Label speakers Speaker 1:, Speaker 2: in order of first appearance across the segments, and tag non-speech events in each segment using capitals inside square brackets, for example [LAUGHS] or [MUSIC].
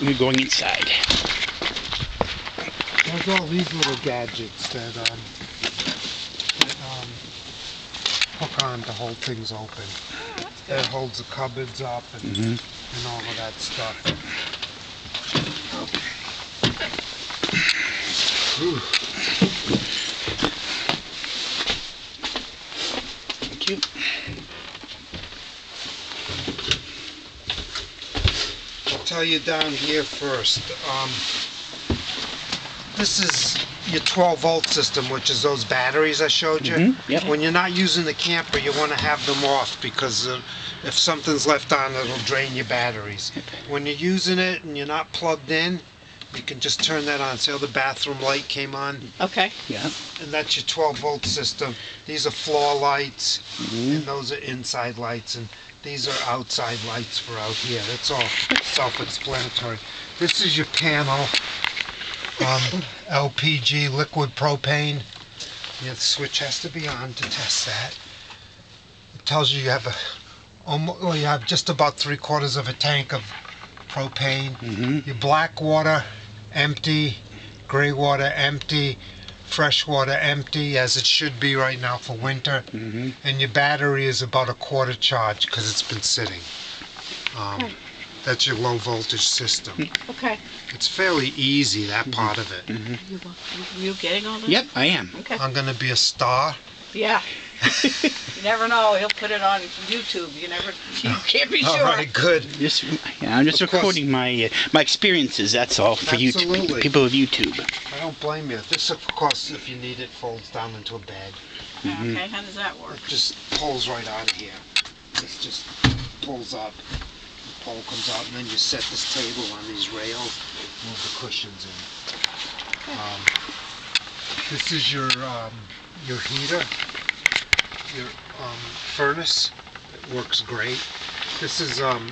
Speaker 1: we're going inside.
Speaker 2: There's all these little gadgets that um, that um, hook on to hold things open. That holds the cupboards up and,
Speaker 1: Mhm.
Speaker 2: and all of that stuff. Whew. Tell you down here first. Um, this is your 12 volt system, which is those batteries I showed you.
Speaker 1: Mhm, yep.
Speaker 2: When you're not using the camper, you want to have them off because uh, if something's left on, it'll drain your batteries. When you're using it and you're not plugged in, you can just turn that on. See how the bathroom light came on?
Speaker 3: Okay.
Speaker 1: Yeah.
Speaker 2: And that's your 12 volt system. These are floor lights,
Speaker 1: Mhm.
Speaker 2: and those are inside lights, and these are outside lights for out here. That's all self-explanatory. This is your panel, um, LPG liquid propane. Yeah, the switch has to be on to test that. It tells you you have a, almost, well, you have just about three quarters of a tank of propane.
Speaker 1: Mhm.
Speaker 2: Your black water empty, gray water empty, fresh water empty, as it should be right now for winter.
Speaker 1: Mhm.
Speaker 2: And your battery is about a quarter charge because it's been sitting. Um,
Speaker 3: Okay.
Speaker 2: That's your low voltage system.
Speaker 3: Okay.
Speaker 2: It's fairly easy, that part of it.
Speaker 3: You, you, you getting all this?
Speaker 1: Yep, I am.
Speaker 3: Okay.
Speaker 2: I'm going to be a star.
Speaker 3: Yeah. [LAUGHS] you never know. He'll put it on YouTube. You never. You can't be
Speaker 2: All
Speaker 3: sure.
Speaker 2: right, good.
Speaker 1: Just, yeah, I'm just
Speaker 2: Of course.
Speaker 1: recording my uh, my experiences. That's all for
Speaker 2: Absolutely.
Speaker 1: YouTube. People of YouTube.
Speaker 2: I don't blame you. This, of course, if you need it, folds down into a bed.
Speaker 1: Mhm.
Speaker 3: Okay. How does that work?
Speaker 2: It just pulls right out of here. This just pulls up. The pole comes out, and then you set this table on these rails, move the cushions in. Um, this is your um, your heater, your um, furnace. It works great. This is um,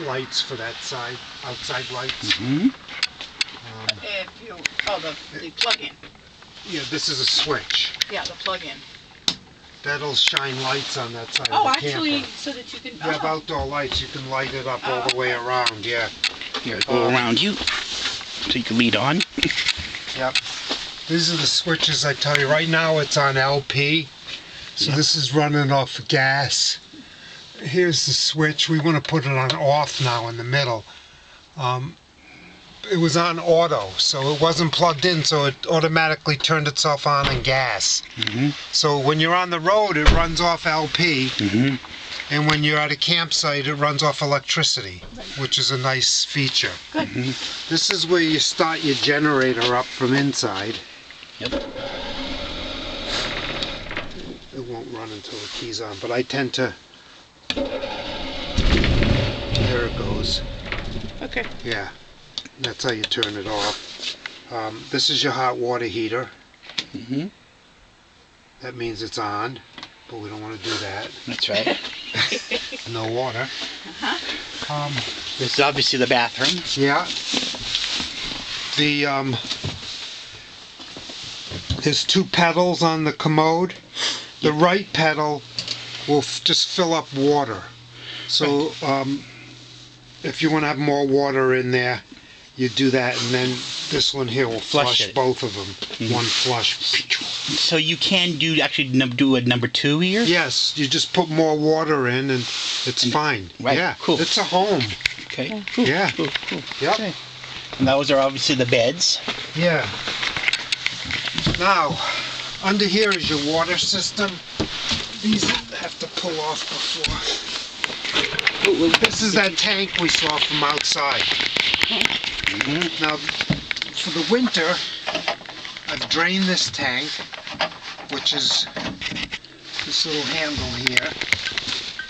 Speaker 2: lights for that side, outside lights.
Speaker 1: hmm
Speaker 2: Um,
Speaker 3: If you. Oh, the the plug-in.
Speaker 2: yeah, this is a switch.
Speaker 3: Yeah, the plug-in.
Speaker 2: That'll shine lights on that side
Speaker 3: Oh,
Speaker 2: of the
Speaker 3: actually,
Speaker 2: camper.
Speaker 3: so that you can.
Speaker 2: You have
Speaker 3: oh.
Speaker 2: outdoor lights, you can light it up all
Speaker 3: Oh,
Speaker 2: the way
Speaker 3: okay.
Speaker 2: around, yeah.
Speaker 1: Yeah, go
Speaker 2: Um,
Speaker 1: around you, so you can lead on. [LAUGHS]
Speaker 2: Yep. These are the switches I tell you. Right now it's on LP. So this is running off gas. Here's the switch. We want to put it on off now in the middle. Um, it was on auto, so it wasn't plugged in, so it automatically turned itself on in gas.
Speaker 1: hmm
Speaker 2: So when you're on the road, it runs off LP,
Speaker 1: hmm
Speaker 2: and when you're at a campsite, it runs off electricity, which is a nice feature.
Speaker 3: Good.
Speaker 1: Mhm.
Speaker 2: This is where you start your generator up from inside.
Speaker 1: Yep.
Speaker 2: It won't run until the key's on, but I tend to. There it goes.
Speaker 3: Okay.
Speaker 2: Yeah, that's how you turn it off. Um, this is your hot water heater.
Speaker 1: Mm -hmm.
Speaker 2: That means it's on, but we don't want to do that.
Speaker 1: That's right. [LAUGHS]
Speaker 2: No water.
Speaker 3: Uh-huh.
Speaker 2: Um,
Speaker 1: This is obviously the bathroom.
Speaker 2: yeah. The um, there's two pedals on the commode. The right pedal will f- just fill up water. So um, if you want to have more water in there, you do that, and then this one here will
Speaker 1: Flush
Speaker 2: flush, both of them.
Speaker 1: Mhm.
Speaker 2: One flush.
Speaker 1: So you can do actually do a number two here.
Speaker 2: Yes, you just put more water in, and it's
Speaker 1: And-
Speaker 2: fine.
Speaker 1: right,
Speaker 2: Yeah,
Speaker 1: cool.
Speaker 2: It's a home.
Speaker 1: Okay. Cool,
Speaker 2: Yeah.
Speaker 1: Cool. Cool.
Speaker 2: Yep.
Speaker 1: Okay. And those are obviously the beds.
Speaker 2: Yeah. Now, under here is your water system. These have to pull off before. This is that tank we saw from outside. Now, for the winter, I've drained this tank, which is this little handle here.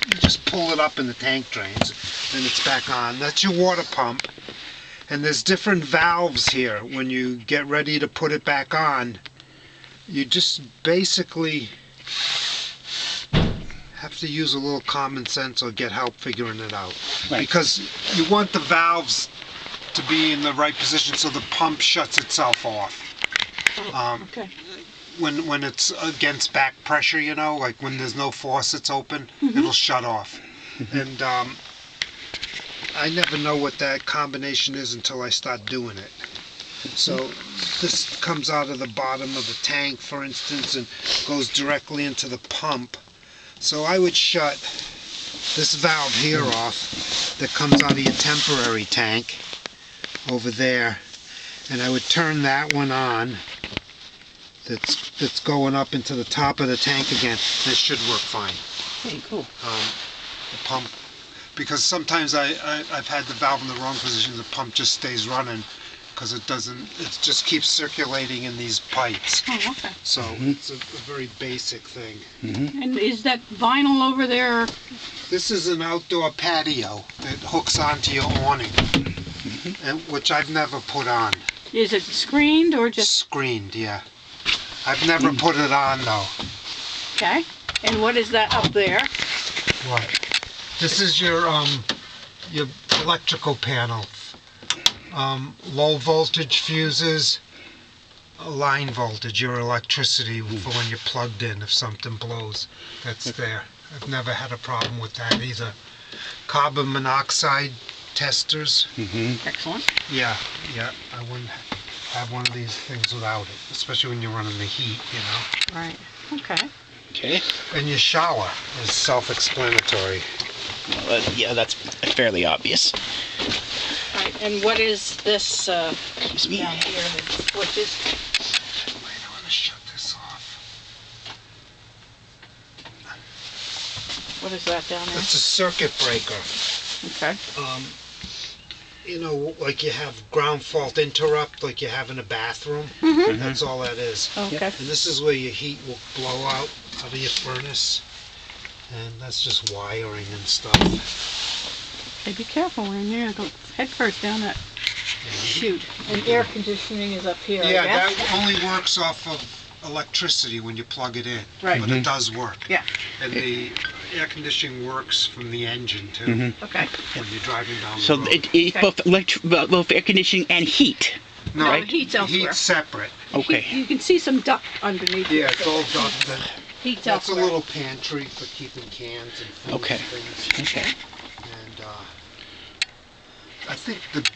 Speaker 2: You just pull it up and the tank drains, and it's back on. That's your water pump. And there's different valves here. When you get ready to put it back on, you just basically have to use a little common sense or get help figuring it out.
Speaker 1: Right.
Speaker 2: Because you want the valves to be in the right position so the pump shuts itself off. Um,
Speaker 3: Okay.
Speaker 2: when when it's against back pressure, you know, like when there's no faucets open, it'll shut off. and um, I never know what that combination is until I start doing it. So this comes out of the bottom of the tank, for instance, and goes directly into the pump. So I would shut this valve here off that comes out of your temporary tank over there, and I would turn that one on. That's that's going up into the top of the tank again. This should work fine
Speaker 1: Hey, cool.
Speaker 2: um, the pump because sometimes I, I I've had the valve in the wrong position. The pump just stays running because it doesn't. It just keeps circulating in these pipes.
Speaker 3: Oh, okay.
Speaker 2: So
Speaker 1: Mhm.
Speaker 2: it's a, a very basic thing.
Speaker 3: And is that vinyl over there?
Speaker 2: This is an outdoor patio that hooks onto your awning, and which I've never put on.
Speaker 3: Is it screened or just
Speaker 2: Screened, yeah. I've never put it on though.
Speaker 3: okay? And what is that up there?
Speaker 2: What? This is your um your electrical panel. Um, low voltage fuses, uh, line voltage, your electricity for when you're plugged in if something blows. That's there. I've never had a problem with that either. Carbon monoxide testers.
Speaker 1: Mm-hmm.
Speaker 3: Excellent.
Speaker 2: Yeah, yeah. I wouldn't have one of these things without it, especially when you're running the heat, you know.
Speaker 3: Right. Okay.
Speaker 1: Okay.
Speaker 2: And your shower is self-explanatory.
Speaker 1: Well, uh, yeah, that's fairly obvious.
Speaker 3: And what is this uh,
Speaker 1: me.
Speaker 3: down here? The switches.
Speaker 2: Wait, I want to shut this off.
Speaker 3: What is that down there?
Speaker 2: It's a circuit breaker.
Speaker 3: Okay.
Speaker 2: Um, you know, like you have ground fault interrupt, like you have in a bathroom.
Speaker 3: Mm-hmm.
Speaker 2: That's all that is.
Speaker 3: Okay.
Speaker 2: And this is where your heat will blow out out of your furnace. And that's just wiring and stuff.
Speaker 3: Hey, be careful when you're going head first down that chute. And air conditioning is up here.
Speaker 2: Yeah, that only works off of electricity when you plug it in.
Speaker 3: Right.
Speaker 2: But it does work.
Speaker 3: Yeah.
Speaker 2: And the air conditioning works from the engine too
Speaker 1: Mhm.
Speaker 3: Okay.
Speaker 2: when you're driving down the
Speaker 1: So
Speaker 2: road.
Speaker 1: it, it's
Speaker 3: Okay.
Speaker 1: both electric, both air conditioning and heat.
Speaker 2: no,
Speaker 3: right. heat's elsewhere.
Speaker 2: heat's separate.
Speaker 1: Okay.
Speaker 3: You can see some duct underneath.
Speaker 2: Yeah,
Speaker 3: it.
Speaker 2: it's all duct. and-
Speaker 3: Heat's
Speaker 2: That's a
Speaker 3: elsewhere.
Speaker 2: little pantry for keeping cans and food
Speaker 1: Okay.
Speaker 2: and things.
Speaker 1: Okay.
Speaker 2: And I think the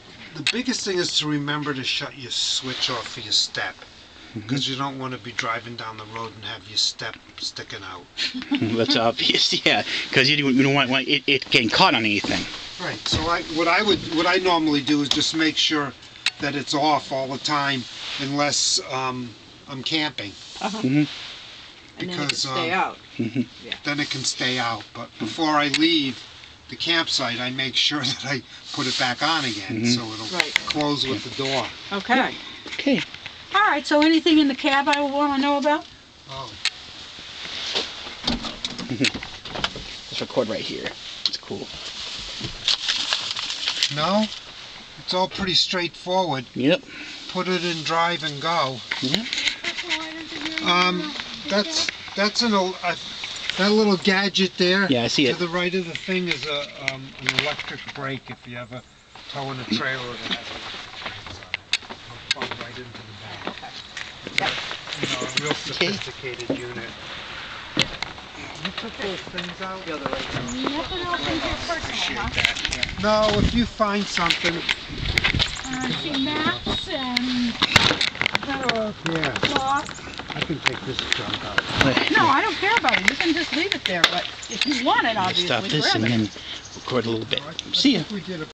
Speaker 2: the biggest thing is to remember to shut your switch off for your step. Because you don't want to be driving down the road and have your step sticking out. [LAUGHS]
Speaker 1: That's obvious. Yeah, because you, don't- you don't want, want it, it getting caught on anything.
Speaker 2: Right. So I, what I would, what I normally do is just make sure that it's off all the time, unless um, I'm camping.
Speaker 3: Uh-huh.
Speaker 1: Mhm.
Speaker 3: And then it can
Speaker 2: because,
Speaker 3: stay
Speaker 2: um,
Speaker 3: out.
Speaker 2: Then it can stay out. But before I leave the campsite, I make sure [LAUGHS] that I put it back on again,
Speaker 1: Mhm.
Speaker 2: so it'll
Speaker 3: Right.
Speaker 2: close with the door.
Speaker 3: Okay.
Speaker 1: Okay.
Speaker 3: All right. So anything in the cab I want to know about?
Speaker 2: Oh,
Speaker 1: Let's record right here. It's cool.
Speaker 2: no, it's all pretty straightforward.
Speaker 1: Yep.
Speaker 2: Put it in drive and go.
Speaker 1: Yeah.
Speaker 2: Um, that's that's an el- uh, that little gadget there.
Speaker 1: Yeah, I see
Speaker 2: To
Speaker 1: it.
Speaker 2: the right of the thing is a um, an electric brake. If you ever tow in a trailer that has electric brakes on it, it'll right into the back. You know, a real [LAUGHS] sophisticated unit. You took those things out. The other
Speaker 3: Nothing else in here personal, huh?
Speaker 2: No, if you find something,
Speaker 3: Uh, see maps and uh,
Speaker 2: yeah,
Speaker 3: cloth.
Speaker 2: I can take this junk out.
Speaker 3: No, I don't care about it. You can just leave it there. But if you want it, obviously,
Speaker 1: Stop this
Speaker 3: grab
Speaker 1: and
Speaker 3: it.
Speaker 1: then record a little bit. See ya.
Speaker 2: We did a